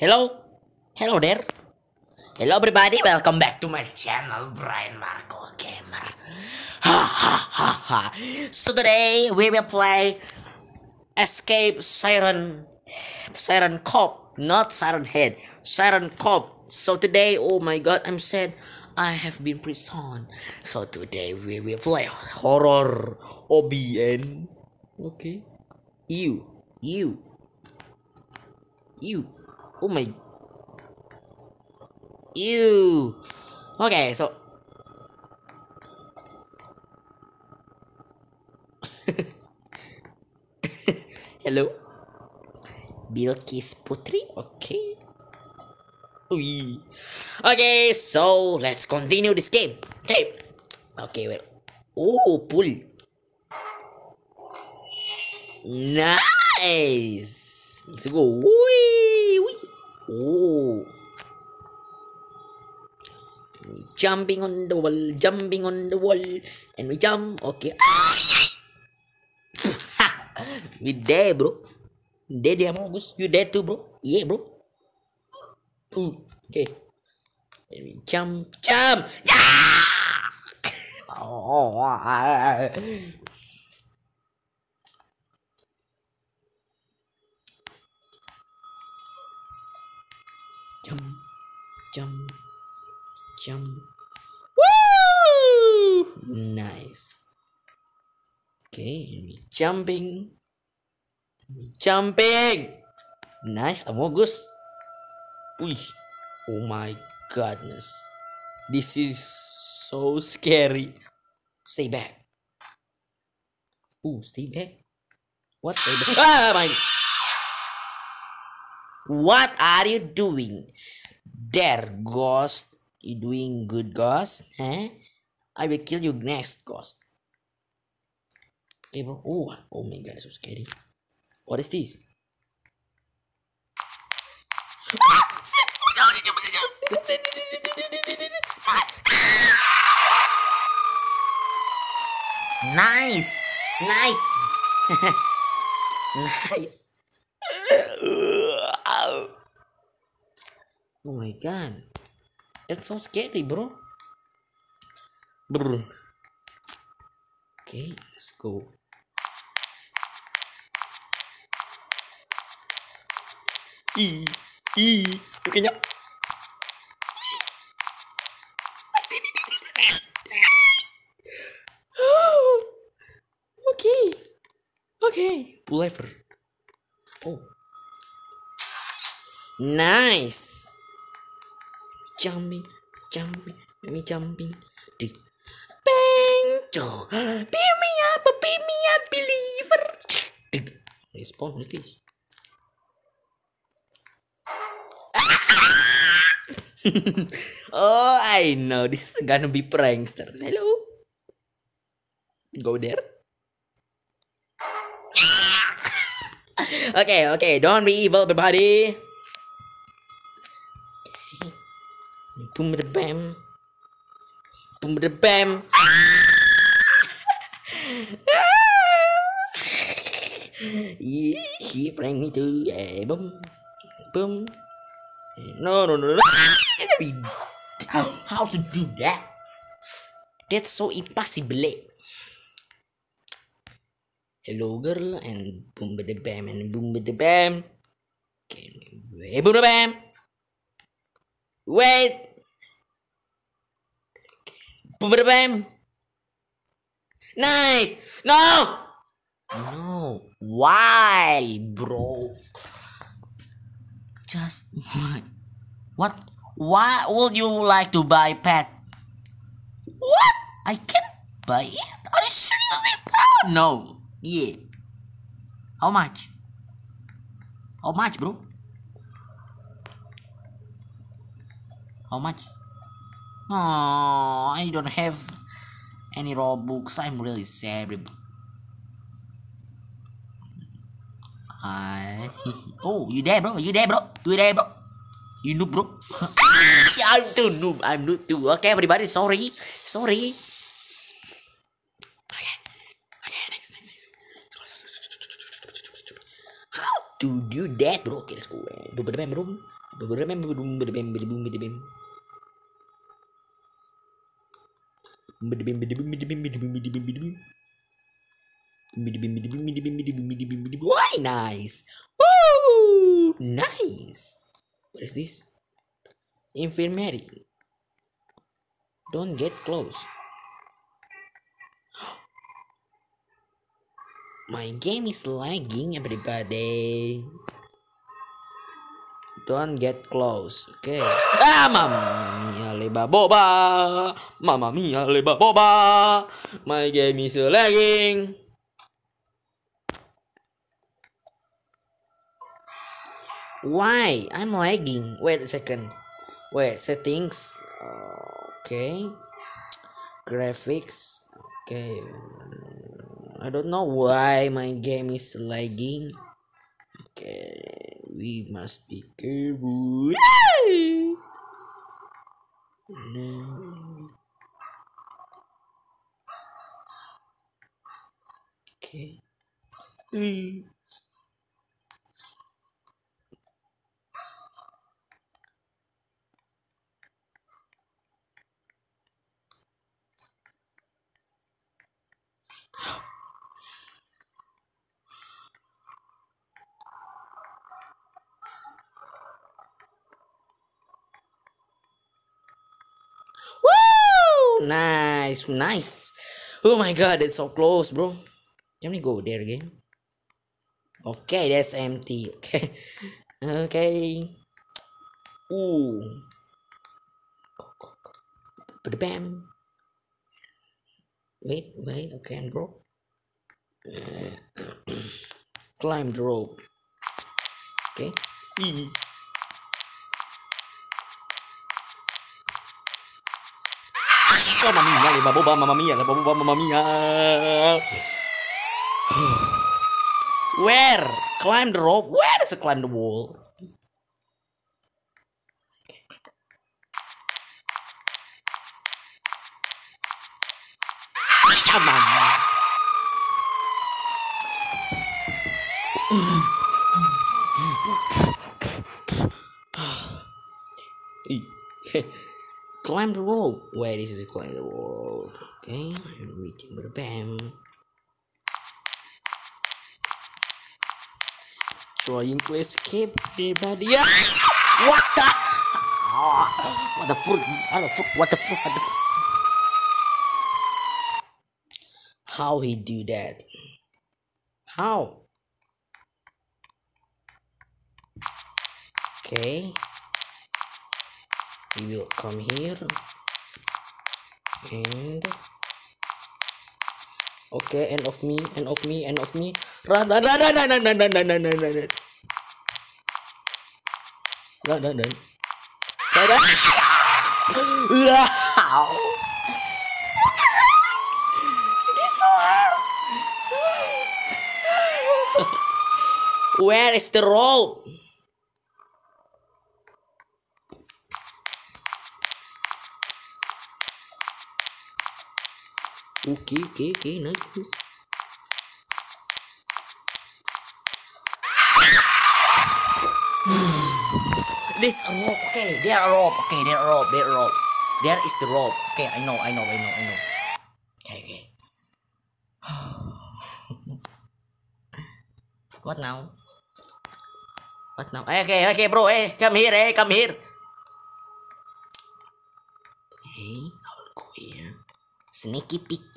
Hello? Hello there? Hello everybody, welcome back to my channel, Bryan Marco Gamer. Ha ha ha ha. So today we will play Escape Siren Siren Cop, not Siren Head, Siren Cop. So today, oh my god, I'm sad. I have been prison. So today we will play horror OBN. Okay. You, you, you. Oh my. You. Okay, so. Hello. Bilkis Putri. Okay. Ui. Okay, so let's continue this game. Okay. Okay, well. Oh, pull. Nice. Let's go. Wee. Oh. Jumping on the wall, jumping on the wall, and we jump. Okay. we there, bro. There, there, Amogus. You there too, bro? Yeah, bro. Ooh, okay. And we jump, jump. Yeah! Oh, jump, jump. Woo! Nice. Okay, and we jumping. And we jumping. Nice, Amogus. Ui. Oh my goodness. This is so scary. Stay back. Ooh, stay back. What stay back? Ah, my. What are you doing? There, ghost. You doing good, ghost? Huh? I will kill you next, ghost. Okay, bro. Oh, oh my god, so scary. What is this? Nice, nice, nice. Oh my god. That's so scary, bro. Brr. Okay, let's go. E, E, kayaknya. okay, okay, pull lever. Oh, nice. Jumping, jumping, me jumping. Di-! Tuh. Beam me up, beam me up, believer. Respawn, what is oh, I know. This is gonna be prankster. Hello. Go there. okay, okay. Don't be evil, everybody. Boom, the bam. Boom, the bam. yeah, he prank me too. Yeah, boom, boom. No, no, no, no. how, how to do that? That's so impossible. Hello, girl, and boom, the bam, and boom, the bam. Okay, wait, boom, the bam. Wait. Bam. Nice. No. No. Why, bro? Just why? What? Why would you like to buy pet? What? I can't buy it? Are you seriously? No. Yeah. How much? How much, bro? How much? Oh, I don't have any Robux. I'm really sad. Hi. Oh, you there, bro? You there, bro? You there, bro? You noob, bro? I'm too noob. I'm noob too. Okay, everybody. Sorry. Sorry. Okay. Okay, next, next, next. to do that, bro. Okay, let's go. Bam, bro. Why nice? Woo! Nice. What is this? Infirmary. Don't get close. My game is lagging, everybody. Don't get close, okay? Ah, mia leba boba, mama mia leba boba. My game is lagging. Why? I'm lagging. Wait a second. Wait, settings. Okay. Graphics. Okay. I don't know why my game is lagging. Okay, we must be careful. No. Okay. Woo! Nice, nice. Oh my god, it's so close, bro. Can we go there again? Okay, that's empty. Okay. okay. Ooh. Bam. Wait, wait, okay, bro. Climb the rope. Okay. Mamma mia, le baboba, mamma mia, le baboba, mamma mia. Where? Climb the rope? Where is it climb the wall? Come on. climb the wall. Where is it? Climb the rope. Okay, I'm reaching with a bam. Trying to escape, everybody. Yeah. What the? what the fuck? What the fuck? What the fuck? What the fuck? How he do that? How? Okay. We will come here and okay end of me end of me end of me run run run run run run run run run run run run run run run run. It's so hard. Where is the rope? Okay, okay, okay, nice. This rope, okay, there rope, okay, there rope, there rope. There is the rope. Okay, I know, I know, I know, I know. Okay, okay. what now? What now? Okay, okay, bro, hey, come here, hey, come here. Okay, I'll go here. Sneaky peeky.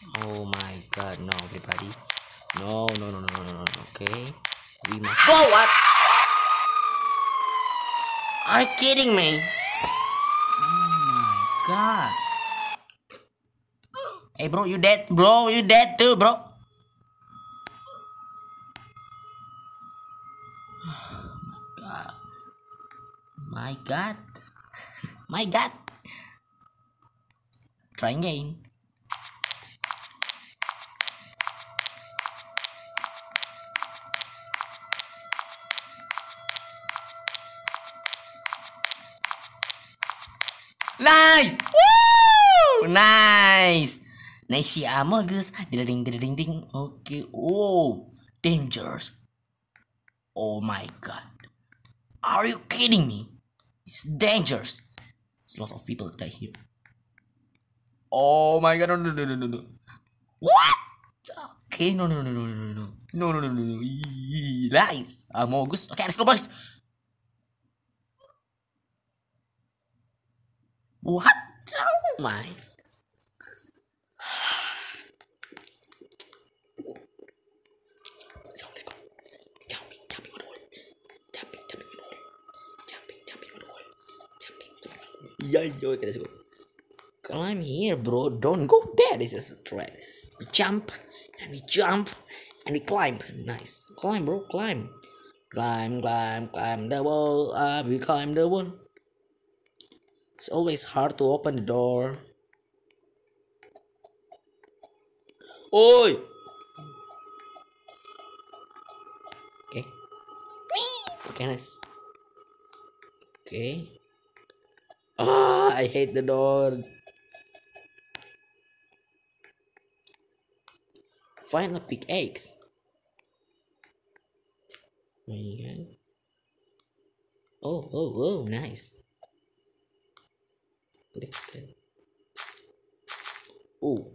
Oh my god, no, everybody. No, no, no, no, no, no, no, okay. We must go, what? Are you kidding me? Oh my god. Hey bro, you dead, bro? You dead too, bro? God. My god. My god. Try again. Nice. Woo! Nice. Nice ama guys. Ding ding ding. Oke. Oh, dangerous. Oh my god. Are you kidding me? It's dangerous. There's lots of people die here. Oh my god. No no no no no. What? Okay. No no no no no no no no no no no. Nice. Amogus. Okay, let's go boys. What? Oh my. Yeah, yo, okay, let's go. Climb here, bro. Don't go there. This is a trap. We jump and we jump and we climb. Nice. Climb, bro. Climb. Climb, climb, climb the wall. Uh, we climb the wall. It's always hard to open the door. Oi! Okay. Okay, nice. Okay. Ah, I hate the door. Final pick eggs. Oh, oh, oh, nice oh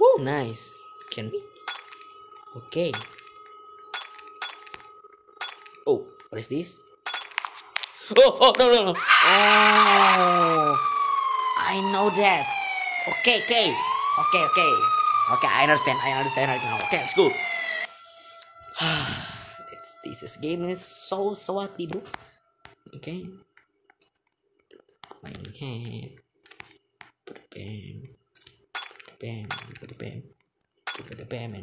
oh nice. Can we? Okay. Oh what is this? Oh oh no no no. Oh i know that. Okay okay. Okay okay. Okay i understand. I understand right now. Okay let's go. This, this game is so so ugly bro okay my hand. Bam. Bam. Bam. Bam.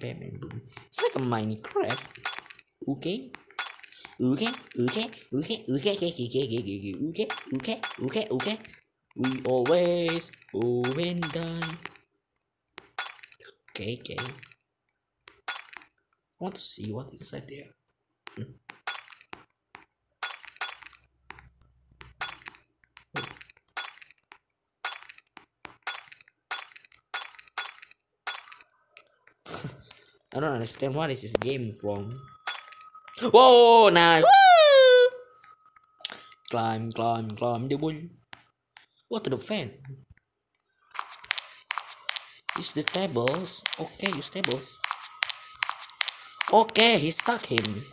Bam. Bam. It's like a Minecraft. Okay. Okay, okay, okay, okay, okay, okay, okay, okay, okay, okay, okay, okay. We always win die. Okay, okay. I want to see what is inside there. I don't understand what is this game from. Whoa, now. Climb, climb, climb the wall. What the fan? Use the tables. Okay, use tables. Okay, he stuck him.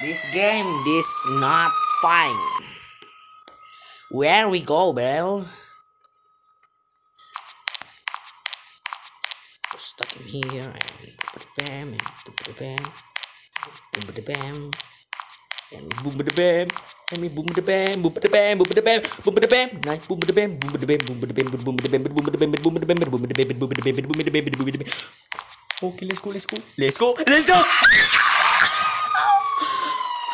This game is not fine. Where we go, bro? Stuck in here and bam and bam and bam and boom the bam and me boom the bam boom the bam boom the bam boom the bam nice boom the bam boom the bam boom the bam boom the bam boom the bam boom the bam boom the bam boom the bam boom the bam boom the bam Okay, let's go, let's go, let's go, let's go.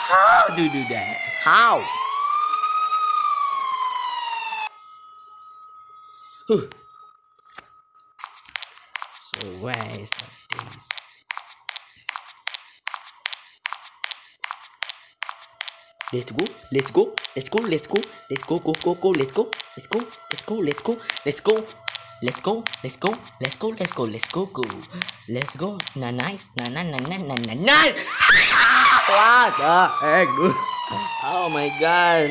How do you do that? How? Huh. So where is the place? Let's go, let's go, let's go, let's go, let's go, go, go, go, let's go, let's go, let's go, let's go, let's go, let's go, let's go, let's go, let's go, let's go, go, let's go, na nice, na na na na na na nice. What the heck, dude? Oh my god.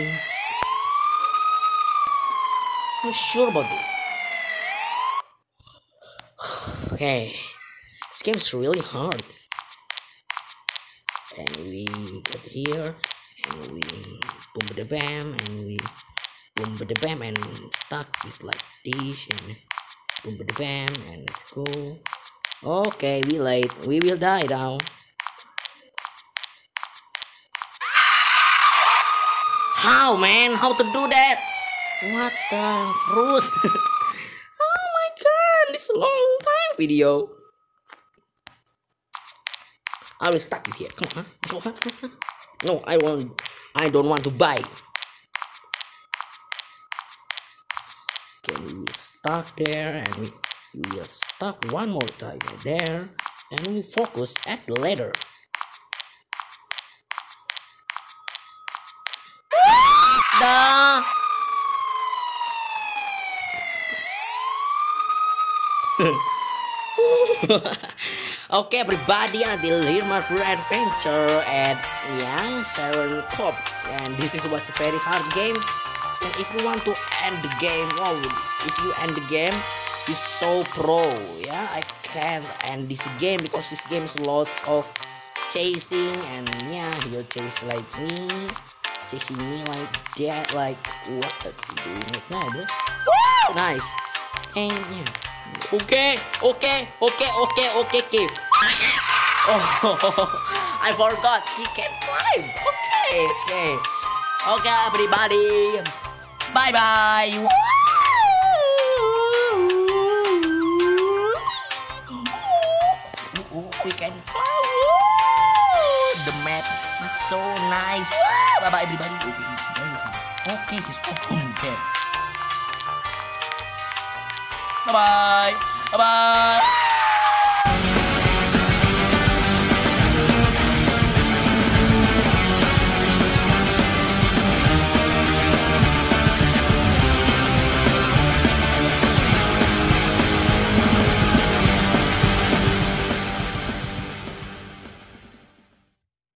I'm sure about this. Okay, this game is really hard. And we get here, and we boom the bam, and we boom the bam, and stuck is like this, and boom the bam, and let's go. Okay, we late. We will die now. How, man? How to do that? What the fruit? oh my god, this long time video. I will stop you here. Come on. No, I won't. I don't want to buy. Can okay, we stop there and we, will stop one more time there and we focus at the letter. Duh. okay everybody until here my free adventure at yeah Sharon Cop and this is was a very hard game. And if you want to end the game wow if you end the game you so pro yeah? I can't end this game because this game is lots of chasing and yeah he'll chase like me chasing me like that like what are you doing right now bro? Woo! nice. And yeah Okay, okay, okay, okay, okay, okay. Oh, I forgot he can climb. Okay, okay. Okay, everybody. Bye bye. We can climb. The map is so nice. Bye bye, everybody. Okay, okay, he's awesome there. Bye bye. Bye bye.